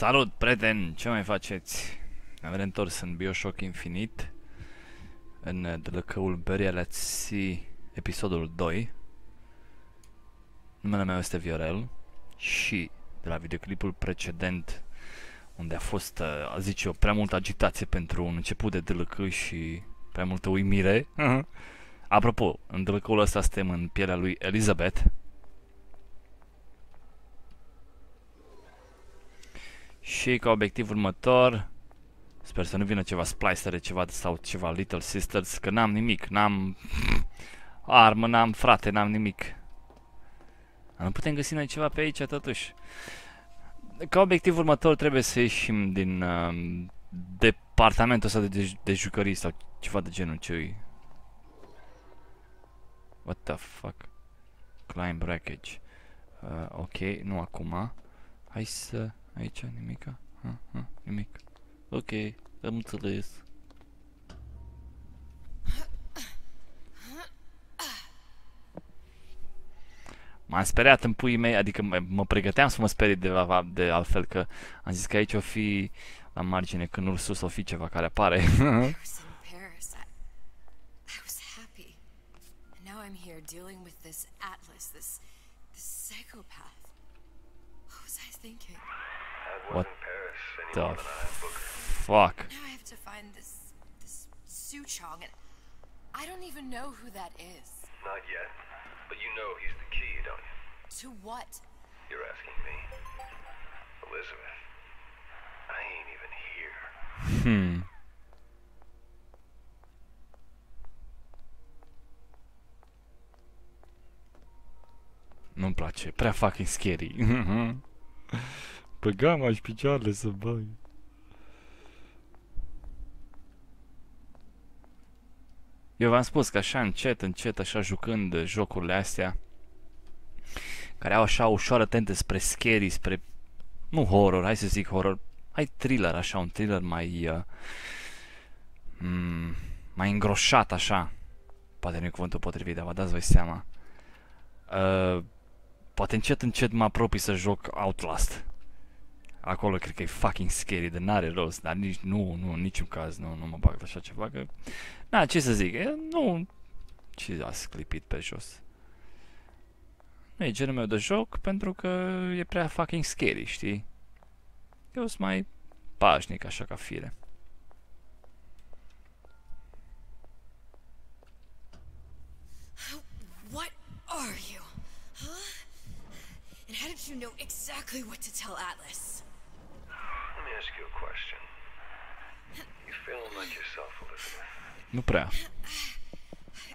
Salut, prieteni! Ce mai faceți? Am reîntors în Bioshock Infinite în DLC-ul Burial at Sea, episodul 2. Numele meu este Viorel și de la videoclipul precedent unde a fost, uh, a zice eu, prea multă agitație pentru un început de DLC și prea multă uimire. Apropo, în DLC-ul ăsta suntem în pielea lui Elizabeth, Și ca obiectiv următor, sper să nu vină ceva splicere ceva sau ceva Little Sisters, că n-am nimic, n-am armă, n-am frate, n-am nimic. Nu putem găsi noi ceva pe aici totuși. Ca obiectiv următor trebuie să ieșim din uh, departamentul ăsta de, de jucării sau ceva de genul ce What the fuck? Climb wreckage. Uh, ok, nu acum. Hai să... Aici nimica? Ha, ha, nimic. Ok, am înțeles. M-am speriat în puii mei, adică mă pregăteam să mă sperii de, la, de altfel că am zis că aici o fi la margine, când nu sus o fi ceva care apare. dealing with this Atlas, this, this psychopath. What was I thinking? What the fuck? Now I have to find this this Suchong and I don't even know who that is. Not yet. But you know he's the key, don't you? To what? You're asking me. Elizabeth. I ain't even here. Hmm. Nu-mi place, prea fucking scary. Pe gama și picioarele să bag. Eu v-am spus că așa încet, încet, așa jucând jocurile astea, care au așa ușoară tente spre scary, spre, nu horror, hai să zic horror, hai thriller, așa, un thriller mai, uh, mm, mai îngroșat, așa. Poate nu e cuvântul potrivit, dar vă dați voi seama. Uh, poate încet, încet mă apropii să joc Outlast. Acolo cred că e fucking scary, de n-are rost, dar nici, nu, nu, în niciun caz nu, nu mă bag de așa ceva, că, na, ce să zic, e, nu, ce a sclipit pe jos. Nu e genul meu de joc pentru că e prea fucking scary, știi? Eu sunt mai pașnic așa ca fire. What are you? Huh? And how did you know exactly what to tell Atlas? Me ask you a question. You feeling like yourself, Elizabeth? Nu prea.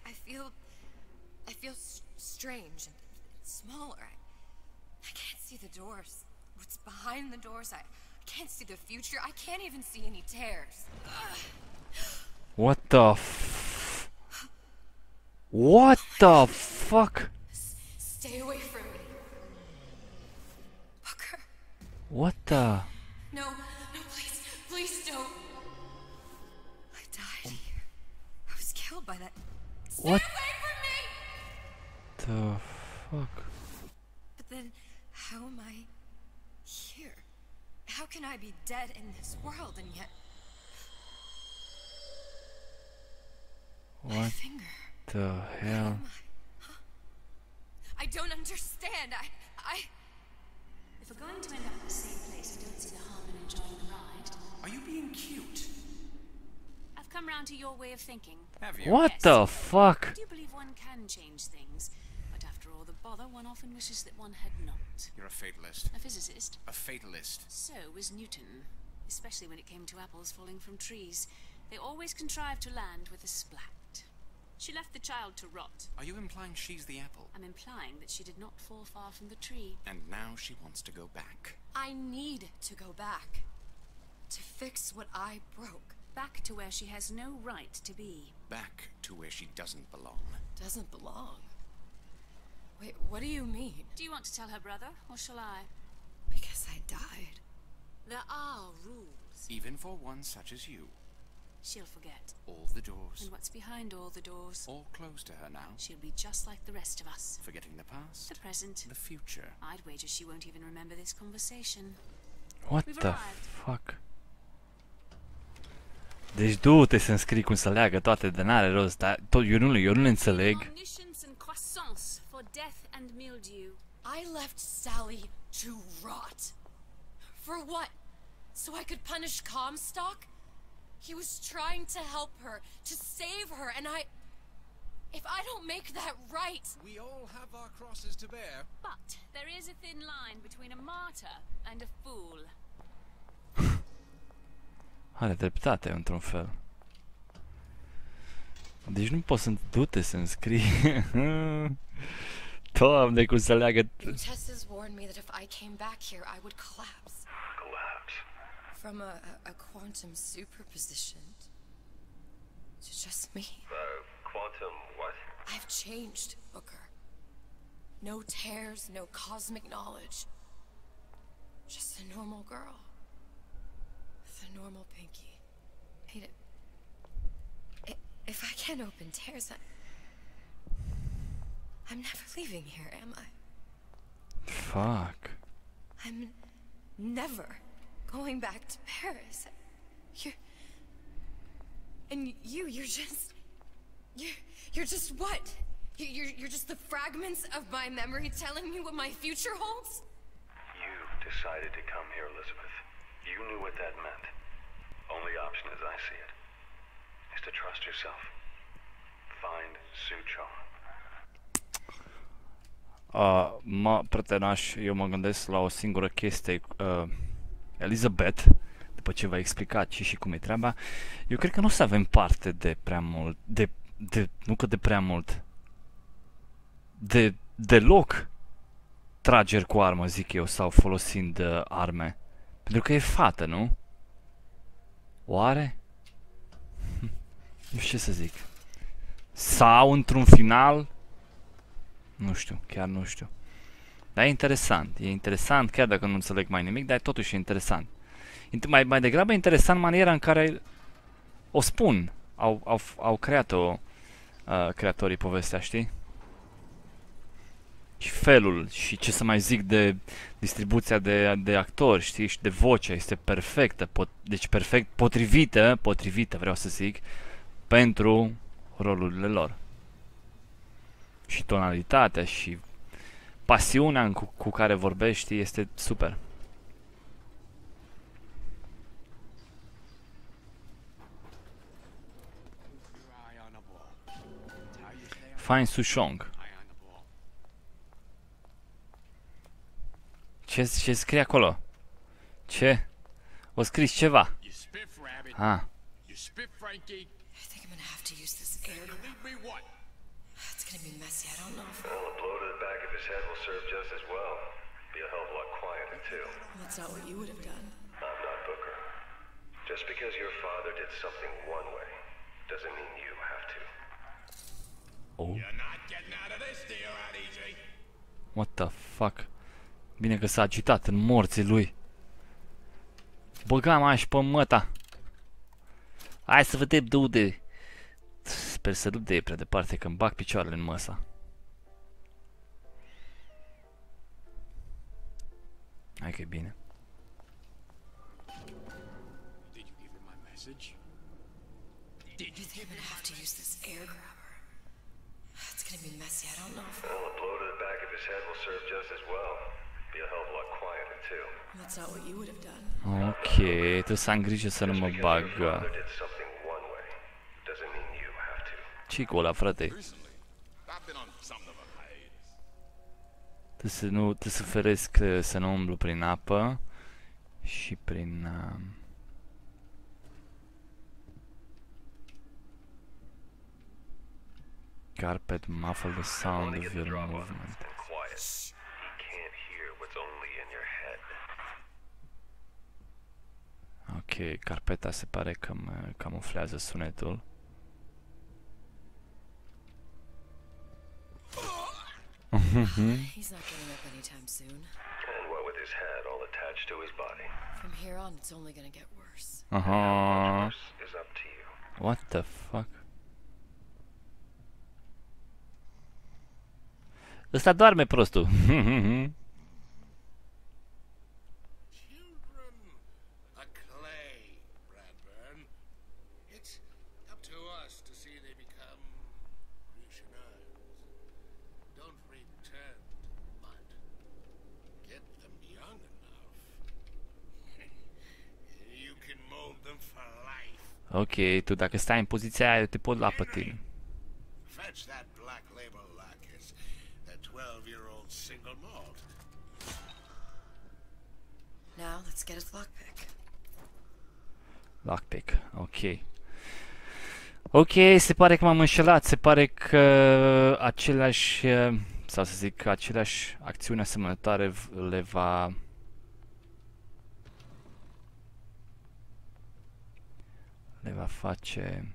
I feel... I feel strange and smaller. I, I can't see the doors. What's behind the doors? I, I can't see the future. I can't even see any tears. What the f... What the fuck? Stay away from me. Booker. What the... killed by that. Stay What? away from me! The fuck? But then, how am I here? How can I be dead in this world and yet my What finger? the hell? I? I don't understand. I, I. If we're going to end up in the same place, I don't see the harm in enjoying the ride. Are you being cute? I've come round to your way of thinking. Have you? What Yes. the fuck? I do believe one can change things, but after all the bother, one often wishes that one had not. You're a fatalist. A physicist. A fatalist. So was Newton, especially when it came to apples falling from trees. They always contrived to land with a splat. She left the child to rot. Are you implying she's the apple? I'm implying that she did not fall far from the tree. And now she wants to go back. I need to go back. To fix what I broke. Back to where she has no right to be. Back to where she doesn't belong. Doesn't belong. Wait, what do you mean? Do you want to tell her brother, or shall I? Because I died. There are rules. Even for one such as you. She'll forget. All the doors. And what's behind all the doors? All closed to her now. She'll be just like the rest of us. Forgetting the past. The present. The future. I'd wager she won't even remember this conversation. What We've the arrived. fuck? Deci du-te să scrii cum să leagă toate de n-are rost, dar tot, eu nu, eu nu le înțeleg. Omniscience and croissance for death and mildew. I left Sally to rot. For what? So I could punish Comstock? He was trying to help her, to save her, and I. If I don't make that right, We all have our crosses to bear. But there is a thin line between a martyr and a fool. Are dreptate, într-un fel. Deci nu poți să du-te să-mi scrii. Doamne, cum să leagă... Tess has warned me that if I came back here, I would collapse. Collapse. From a, a, a quantum superposition to just me. Quantum what? I've changed, Booker. No tears, no cosmic knowledge. Just a normal girl. With a normal pinky. Hey, d- i- If I can't open tears, I... I'm never leaving here, am I? Fuck. I'm never going back to Paris. You're. And you, you're just. You're, you're just what? You're, you're just the fragments of my memory telling me what my future holds? You decided to come here, Elizabeth. You knew what that meant. Only option, as I see it, is to trust yourself. Find Sue Chong. Uh, mă, prietenaș, eu mă gândesc la o singură chestie. Uh, Elizabeth, după ce v-a explicat ce și cum e treaba, eu cred că nu o să avem parte de prea mult, de, de, nu că de prea mult, de deloc trageri cu armă, zic eu, sau folosind uh, arme. Pentru că e fată, nu? Oare? Hm, Nu știu ce să zic. Sau, într-un final, nu știu, chiar nu știu. Dar e interesant, e interesant, chiar dacă nu înțeleg mai nimic, dar totuși e interesant. Int- Mai, mai degrabă e interesant maniera în care o spun, au, au, au creat-o uh, creatorii povestea, știi? Și felul și ce să mai zic de distribuția de, de actori, știi, și de voce este perfectă, pot, deci perfect potrivită, potrivită vreau să zic, pentru rolurile lor și tonalitatea și pasiunea în cu, cu care vorbești este super. Your eye Ce, ce scrie acolo? Ce? O scris ceva. You. Ah, You spiff Frankie. I think I'm gonna have to use this air. You leave me what? It's gonna be messy. I don't know if Well, a blow to the back of his head will serve just as well. Be a hell of a lot quieter, too. that's not what you would have done. I'm not Booker. Just because your father did something one way doesn't mean you have to. oh, You're not getting out of this deal out easy. what the fuck? Bine că s-a agitat în morții lui. Băga mai și pe măta. Hai să vedem de unde. Sper să nu de prea departe că îmi bag picioarele în măsa. Hai că e bine. Did you give him my message? Did I you think I'm gonna have to use this air grabber. It's gonna be messy. I don't know if Well, a blow to the back of his head will serve just as well. Be a hell of a lot quieter, too. that's not what you would have done. Ok, trebuie să am grijă să nu mă Because bag. your father did something one way doesn't mean you have to. ce cu ăla, frate? Recently, I've been on something of a hiatus. Trebuie să, nu, trebuie să feresc uh, să nu umblu prin apă și prin... Uh, carpet muffle the sound Only of get the your drop off movement. and quiet. He can't hear what's only in your head. Ok, carpeta se pare că mă camuflează sunetul. He's not getting up anytime soon. And what with his head all attached to his body. From here on, it's only gonna get worse. Aha, This is up to you. what the fuck? Ăsta doarme prostul. Ok, tu dacă stai în poziția aia, eu te pot lua pe tine. Fetch that black label Lacus, that 12-year-old single malt. Now let's get his lockpick. Lockpick, ok. Ok, se pare că m-am înșelat. Se pare că aceleași, uh, sau să zic, aceleași acțiuni asemănătoare v- le va... Le va face...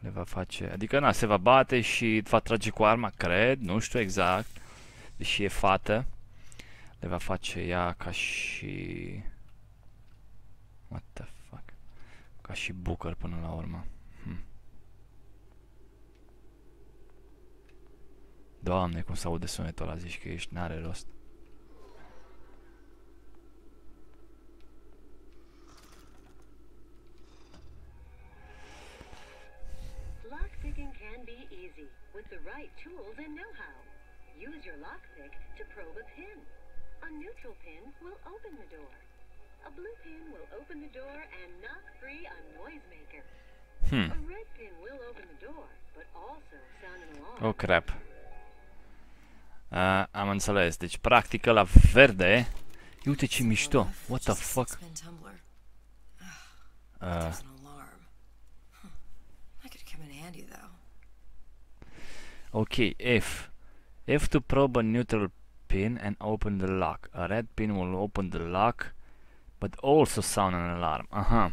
Le va face... Adică, na, se va bate și va trage cu arma, cred, nu știu exact. Deși e fată. Le va face ea ca și... What the fuck? Ca și Booker până la urmă. Hm. Doamne, cum se aude sunetul ăla, zici că ești, n-are rost. Use lockpick to probe a pin. A neutral pin will open the door. A blue pin will open the door and knock free a noisemaker. Hmm. A red pin will open the door, but also sound an alarm. Oh, crap. Uh, am înțeles. Deci, practic, la verde... Uite ce mișto. What the fuck? Tumbler. Uh, There's an alarm. Huh. That could come in handy though. ok, F. F to probe a neutral pin and open the lock. A red pin will open the lock, but also sound an alarm. Aha.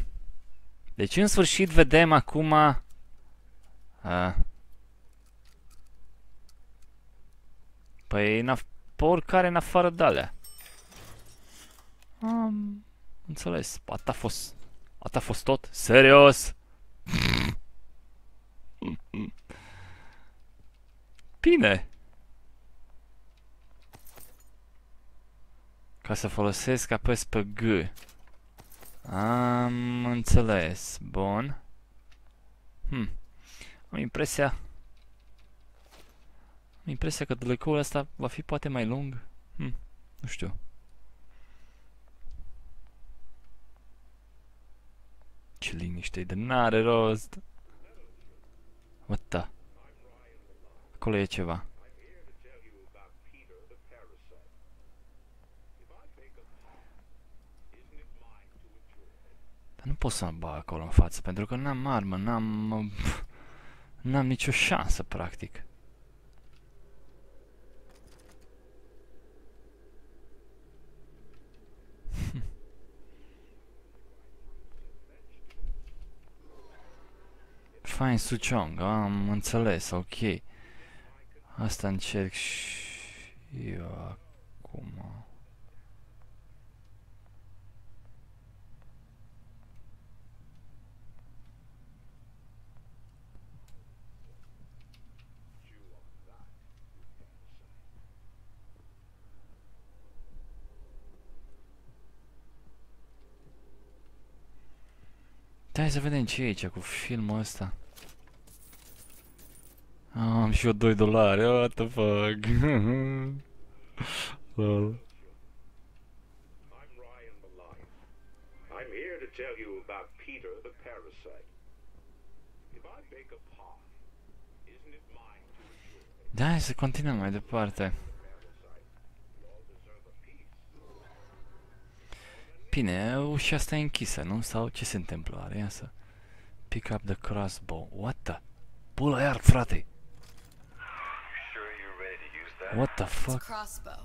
Deci, în sfârșit, vedem acum... Uh, păi, în af- pe oricare în afară de alea. Am înțeles. Atât a fost. Atât a fost tot? Serios? Bine. Ca să folosesc apăs pe G. Am înțeles. Bun. Hm. Am impresia... Am impresia că delecoul ăsta va fi poate mai lung. Hm. Nu știu. Ce liniște de n-are rost. What the? Acolo e ceva. Pot să mă bag acolo în față, pentru că n-am armă, n-am... N-am nicio șansă, practic. Fine Suchong, am înțeles, ok. Asta încerc și eu acum. Da, hai să vedem ce e aici cu filmul ăsta. Ah, am și eu 2 dolari, what the fuck. Lol. I'm Ryan Malign. I'm here to tell you about Peter the parasite. If I bake a pie, isn't it mine to enjoy? Da, hai să continuăm mai departe. Bine, ușa asta e închisă, nu? Sau ce se întâmplă? Are ia să... Pick up the crossbow. What the? Pula iar, frate! You sure you're ready to use that? What the a fuck? crossbow.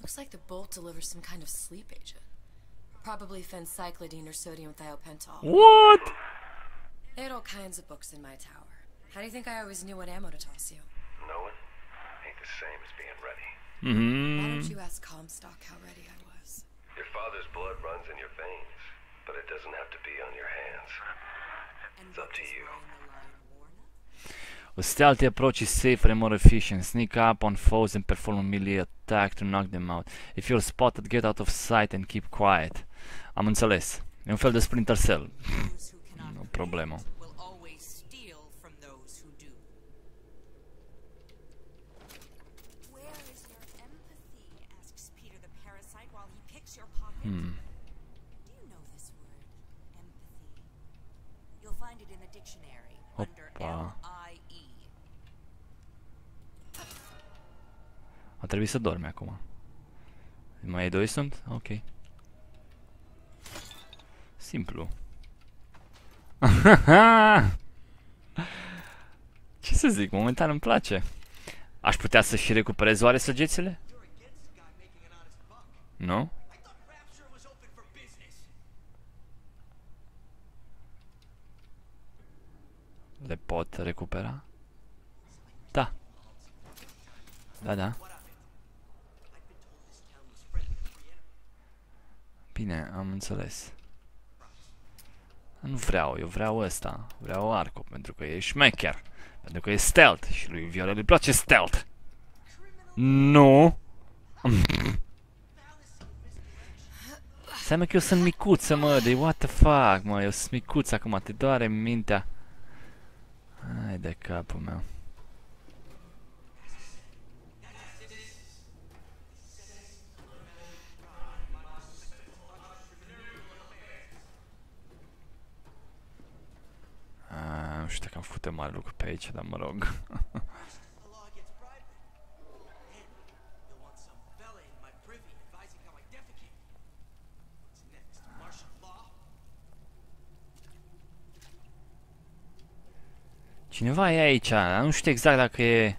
Looks like the bolt delivers some kind of sleep agent. Probably phencyclidine or sodium thiopental. What? They had all kinds of books in my tower. How do you think I always knew what ammo to toss you? Knowing ain't the same as being ready. Why Mhm. Why don't you ask Comstock how ready I was? Your father's blood runs in your veins, but it doesn't have to be on your hands. It's up to you. A stealthy approach is safer and more efficient. Sneak up on foes and perform a melee attack to knock them out. If you're spotted, get out of sight and keep quiet. Am înțeles. E un fel de Splinter Cell. No problemă. Trebui să dormi acum. Mai ai doi sunt? Ok. Simplu. Ce să zic, momentan îmi place. Aș putea să și recuperez oare săgețile? Nu? Le pot recupera? Da. Da, da. Bine, am înțeles. Nu vreau, eu vreau ăsta. Vreau Arco, pentru că e șmecher. Pentru că e stealth și lui Violel îi place stealth. Nu. Înseamnă că eu sunt micuță, mă, de what the fuck, mă, eu sunt micuță acum, te doare mintea. Hai de capul meu. A, nu știu dacă am făcut mare lucru pe aici, dar mă rog. Cineva e aici, dar nu știu exact dacă e...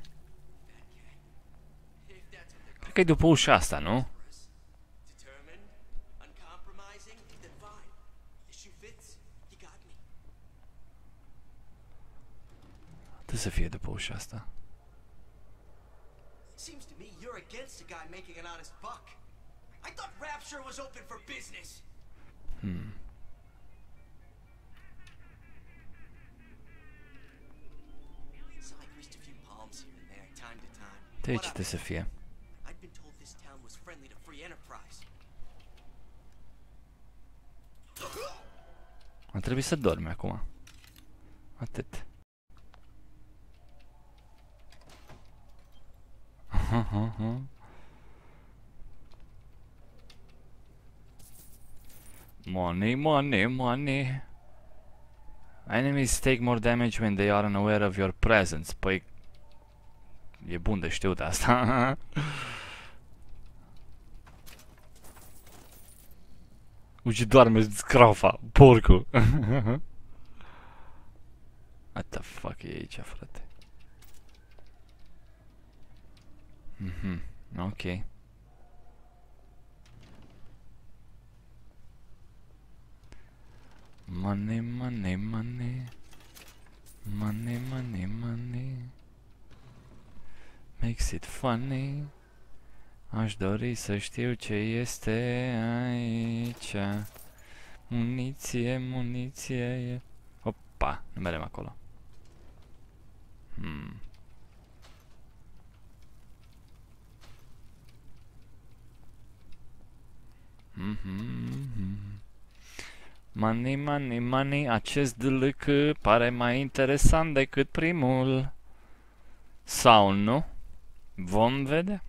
Cred că e după ușa asta, nu? Determined, uncompromising, then fine. The shoe fits, you got me. Trebuie să fie după ușa asta. Seems to me you're against a guy making an honest buck. I thought Rapture was open for business. Hmm. So I greased a few palms here and there, time to time. De aici What trebuie să fie. I'd been told this town was friendly to free enterprise. A trebuit să dormi acum. Atât. Mm-hmm, mm-hmm. Money, money, money. Enemies take more damage when they are unaware of your presence. Păi, e bun de știut asta. Uite doarme scrofa, porcu. What the fuck e aici, frate? Mhm, ok. Money, money, money. Money, money, money. Makes it funny. Aș dori să știu ce este aici. Muniție, muniție e... Opa, nu merem acolo. Hmm. Money, money, money, acest dlc pare mai interesant decât primul. Sau nu? Vom vedea.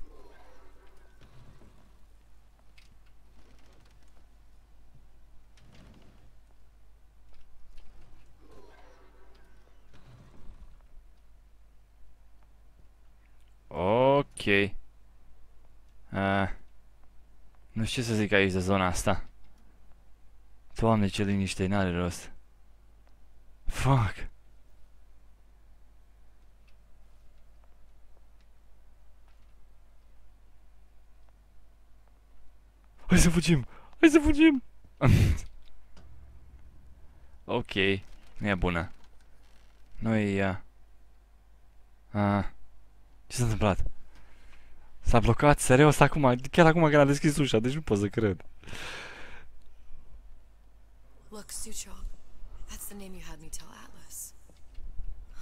Ok. Uh, nu știu ce să zic aici de zona asta. Doamne, ce liniște, n-are rost. Fuck. Hai să fugim! Hai să fugim! ok, nu e bună. Nu e ea. Ah. Ce s-a întâmplat? S-a blocat serios acum, chiar acum când a deschis ușa, deci nu pot să cred. Look, Suchong. That's the name you had me tell Atlas.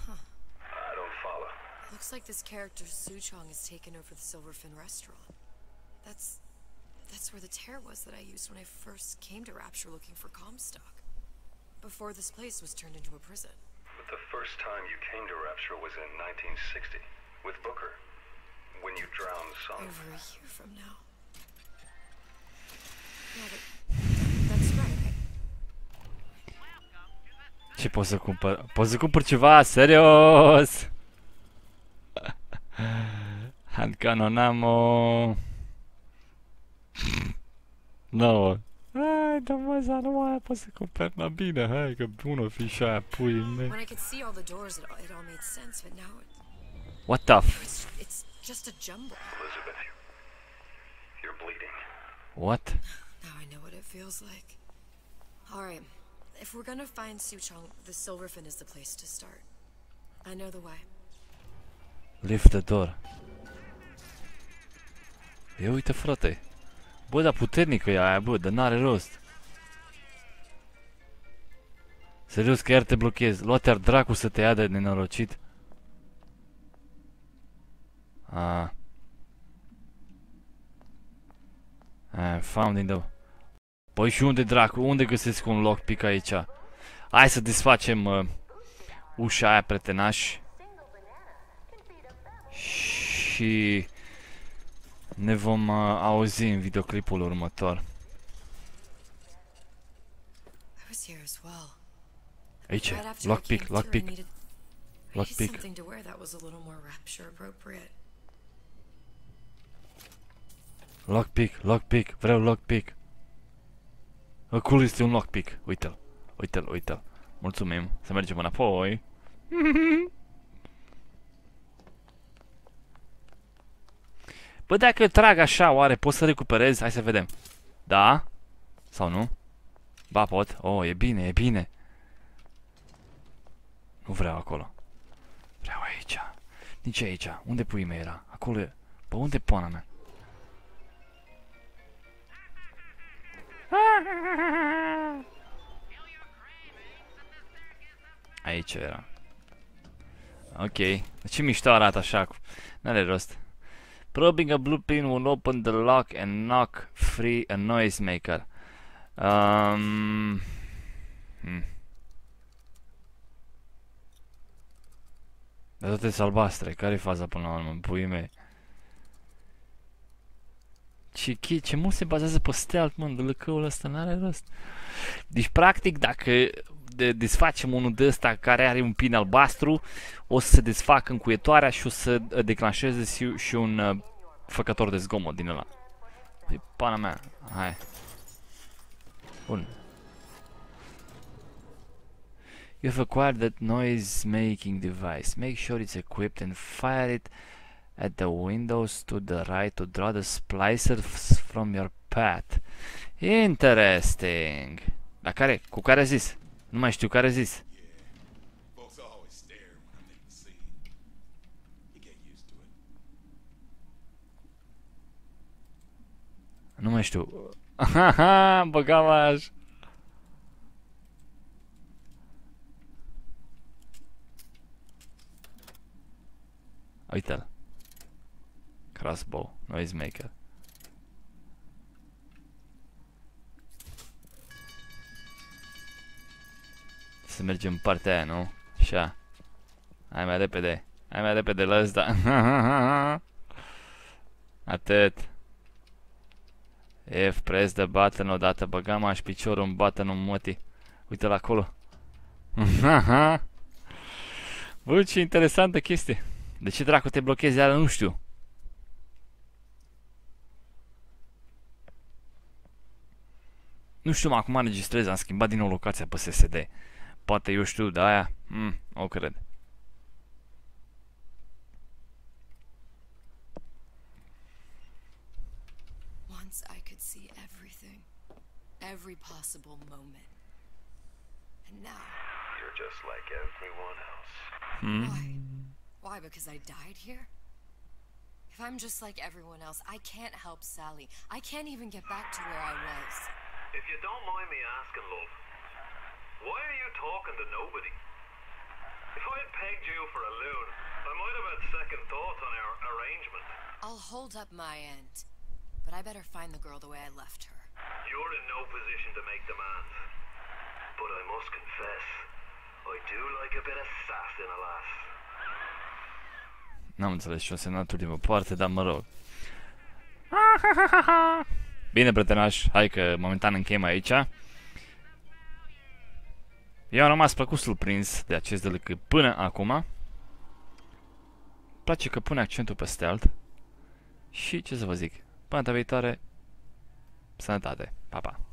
Huh. I don't follow. Looks like this character Suchong has taken over the Silverfin restaurant. That's that's where the tear was that I used when I first came to Rapture looking for Comstock. before this place was turned into a prison. But the first time you came to Rapture was in 1960 with Booker. When you drowned Son. Over a year from now. Yeah, that, that's right. I, Ce pot să cumpăr? Pot să cumpăr ceva? Serios! Hand cannon ammo. No. Hai, da mă, să nu mai pot să cumpăr mai bine, hai, că bună fi și aia, pui mei. when I could see all the doors, it all, it all made sense, but now it, What the f... it's, it's just a jumble. Elizabeth, you, you're bleeding. What? Now I know what it feels like. Alright, if we're gonna find Suchong, the Silverfin is the place to start. I know the way. Lift the door. E uite frate. Bă, dar puternică e aia, bă, dar n-are rost. Serios că iar te blochezi. Lua-te-ar dracu să te ia de nenorocit. A. I found in the... Păi și unde dracu? Unde găsesc un lockpick aici? Hai să desfacem uh, ușa aia pretenaș. Și ne vom uh, auzi în videoclipul următor. I was here as well. Aici, Right after I lockpick, came to, I lockpick, needed, I needed lockpick. something to wear that was a little more rapture appropriate. Lockpick, lockpick, vreau lockpick. Acolo este un lockpick. Uite-l, uite-l, uite-l. Mulțumim. Să mergem înapoi. Bă, dacă îl trag așa, oare pot să recuperez? Hai să vedem. Da? Sau nu? Ba, pot. Oh, e bine, e bine. Nu vreau acolo. Vreau aici. Nici aici. Unde pui mei era? Acolo e. Pe unde pana mea? Aici era. Ok. Ce mișto arată așa. N-are rost. Probing a blue pin will open the lock and knock free a noisemaker. Um, hmm. Dar toate sunt albastre. Care-i faza până la urmă? Puii mei. Ce, ce, ce mult se bazează pe stealth, mă, de lăcăul ăsta n-are rost. Deci, practic, dacă de, desfacem unul de ăsta care are un pin albastru, o să se desfacă încuietoarea și o să uh, declanșeze și, și un uh, făcător de zgomot din ăla. Păi, pana mea, hai. Bun. You have acquired that noise-making device. Make sure it's equipped and fire it at the windows to the right to draw the splicer f- from your path. Interesting. La care? Cu care a zis? Nu mai știu care a zis. Folks always stare when I make a scene. You get used to it. Nu mai știu. Aha, băgavaș. Uite-l. Crossbow, noisemaker. Să mergem în partea aia, nu? Așa. Hai mai repede. Hai mai repede la ăsta. Atât. F, press the button odată, băgam aș piciorul în button-ul mătii. Uite-l acolo. Bă, ce interesantă chestie. De ce dracu te blochezi iară, nu știu. Nu știu, mă, acum înregistrez, am schimbat din nou locația pe SSD. Poate eu știu de aia, mm, o cred. Once I could see everything, every possible moment. And now, You're just like everyone else. Hmm? why? Why? Because I died here? If I'm just like everyone else, I can't help Sally. I can't even get back to where I was. If you don't mind me asking, love, why are you talking to nobody? If I had pegged you for a loon, I might have had second thoughts on our arrangement. I'll hold up my end. But I better find the girl the way I left her. You're in no position to make demands. But I must confess, I do like a bit of sass in a lass. N-am înțeles ce a însemnat ultima parte, dar mă rog. Bine, prietenoși, hai că momentan încheiem aici. Eu am rămas plăcut surprins de acest DLC până acum. Îmi place că pune accentul pe stealth. Și ce să vă zic, până data viitoare, sănătate, pa, pa!